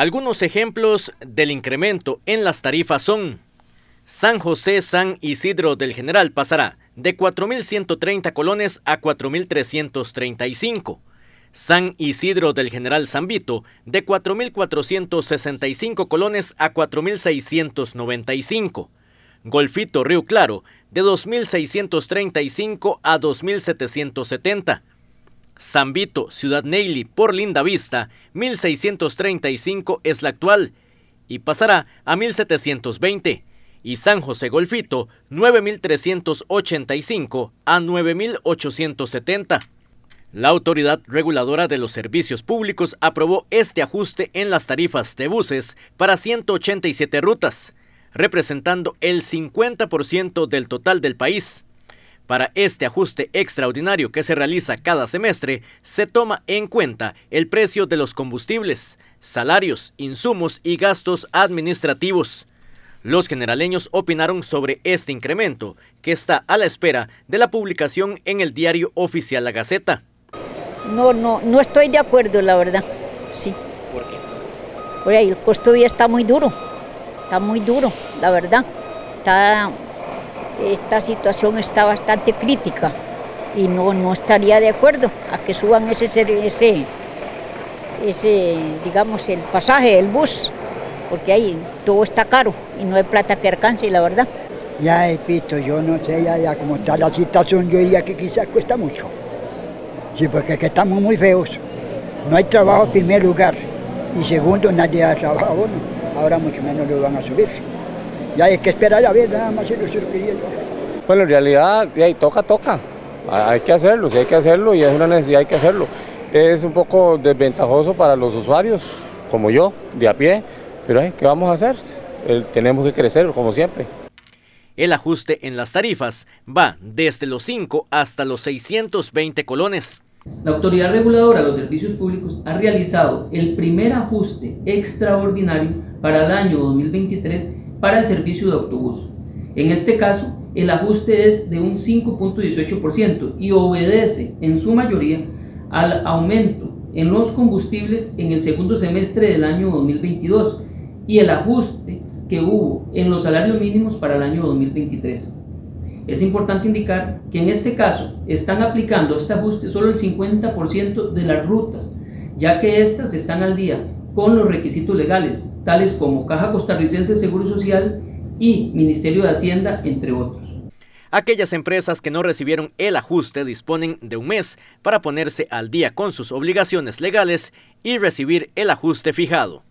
Algunos ejemplos del incremento en las tarifas son San José San Isidro del General pasará de 4.130 colones a 4.335. San Isidro del General Zambito de 4.465 colones a 4.695. Golfito Río Claro de 2.635 a 2.770. Zambito, Ciudad Neily, por Linda Vista, 1635 es la actual y pasará a 1720. Y San José Golfito, 9385 a 9870. La Autoridad Reguladora de los Servicios Públicos aprobó este ajuste en las tarifas de buses para 187 rutas, representando el 50% del total del país. Para este ajuste extraordinario que se realiza cada semestre, se toma en cuenta el precio de los combustibles, salarios, insumos y gastos administrativos. Los generaleños opinaron sobre este incremento, que está a la espera de la publicación en el diario oficial La Gaceta. No, no, no estoy de acuerdo, la verdad. Sí. ¿Por qué? Por ahí el costo ya está muy duro, está muy duro, la verdad. Está esta situación está bastante crítica y no, no estaría de acuerdo a que suban ese, ese, ese, digamos, el pasaje, el bus, porque ahí todo está caro y no hay plata que alcance, la verdad. Ya he visto, yo no sé, ya, como está la situación, yo diría que quizás cuesta mucho. Sí, porque que estamos muy feos. No hay trabajo en primer lugar y segundo, nadie ha trabajado, ahora mucho menos lo van a subir. Ya hay que esperar a ver nada más si lo quería Bueno, en realidad, ahí toca, toca. Hay que hacerlo, si hay que hacerlo y es una necesidad, hay que hacerlo. Es un poco desventajoso para los usuarios, como yo, de a pie, pero ¿qué vamos a hacer? tenemos que crecer, como siempre. El ajuste en las tarifas va desde los 5 hasta los 620 colones. La Autoridad Reguladora de los Servicios Públicos ha realizado el primer ajuste extraordinario para el año 2023 para el servicio de autobús. En este caso, el ajuste es de un 5.18% y obedece en su mayoría al aumento en los combustibles en el segundo semestre del año 2022 y el ajuste que hubo en los salarios mínimos para el año 2023. Es importante indicar que en este caso están aplicando este ajuste solo el 50% de las rutas, ya que éstas están al día con los requisitos legales, tales como Caja Costarricense de Seguro Social y Ministerio de Hacienda, entre otros. Aquellas empresas que no recibieron el ajuste disponen de un mes para ponerse al día con sus obligaciones legales y recibir el ajuste fijado.